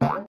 Yeah.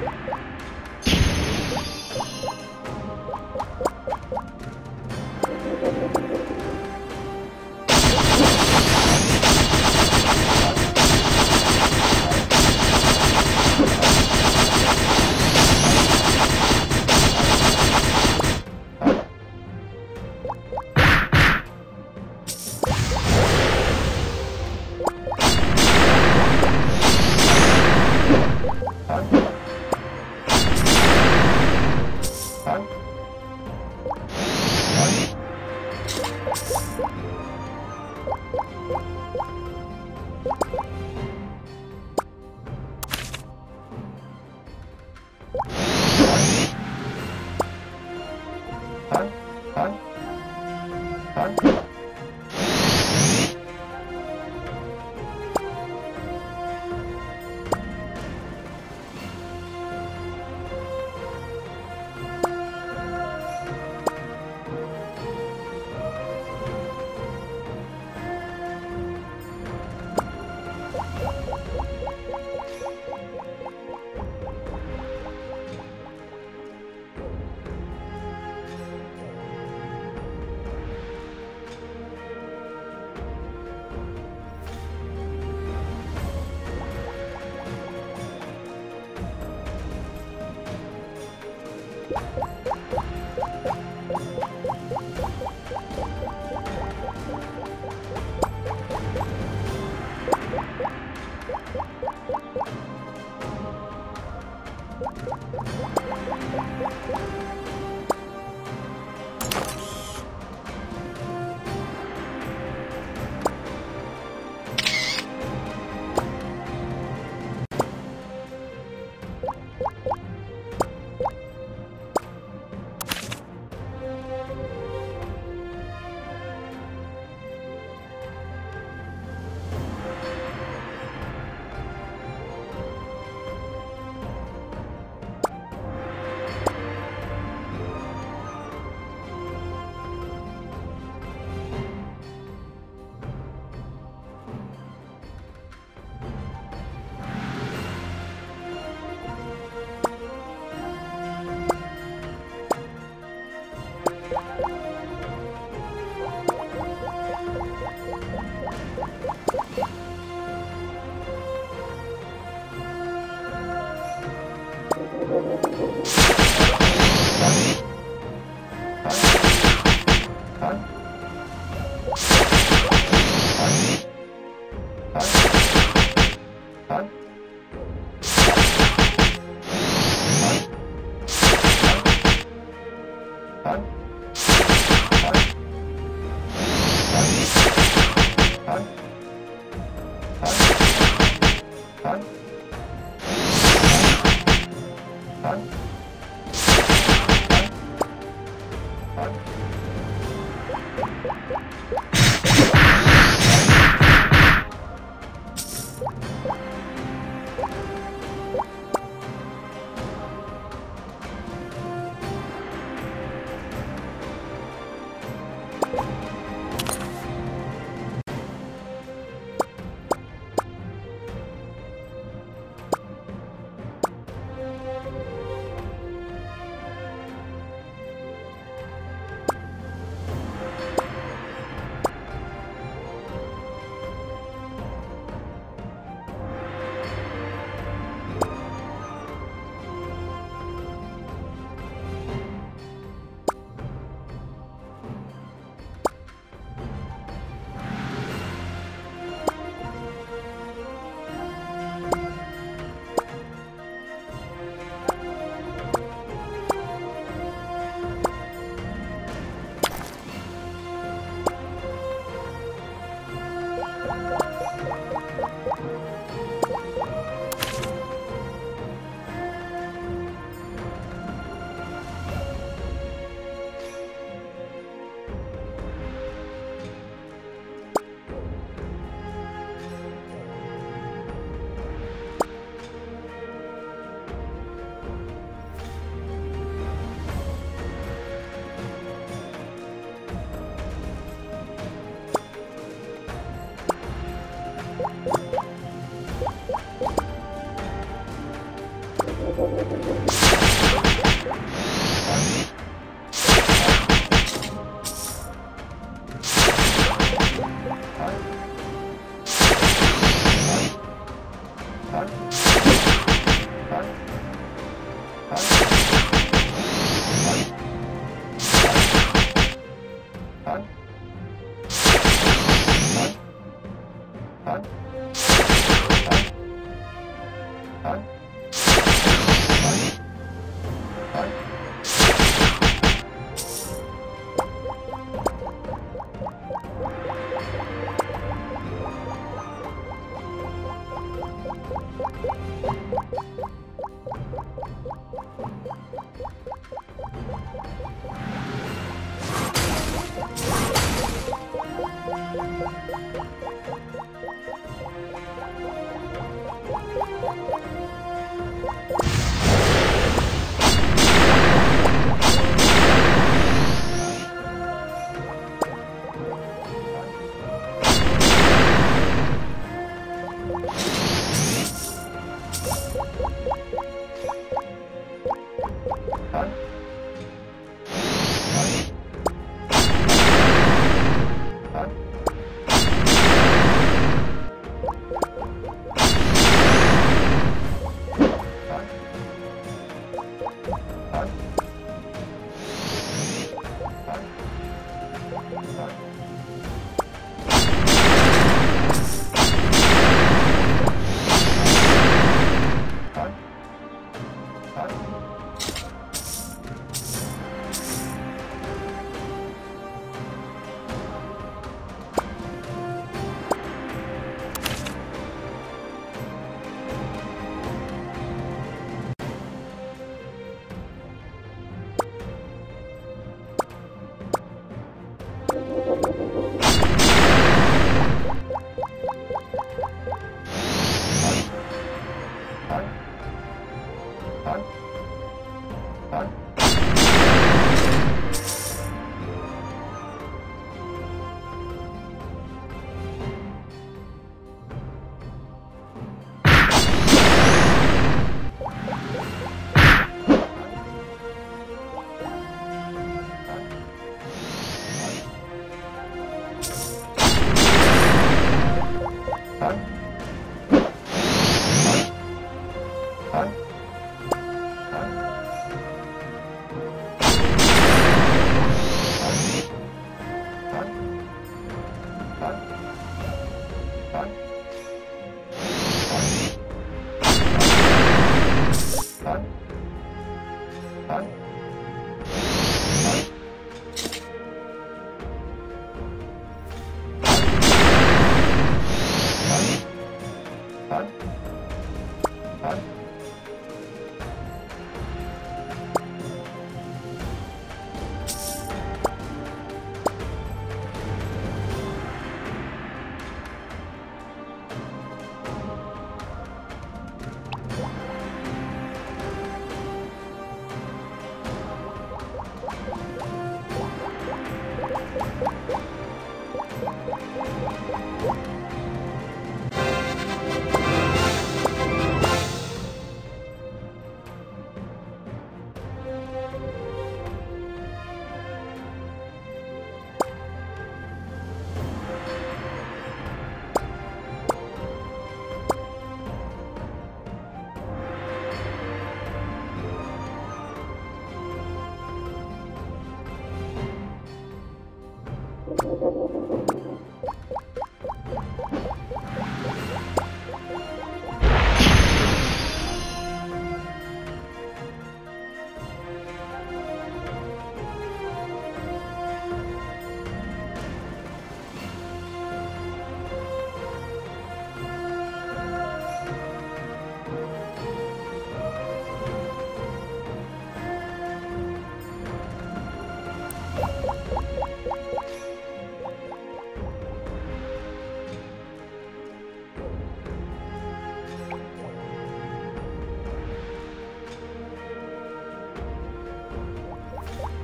What?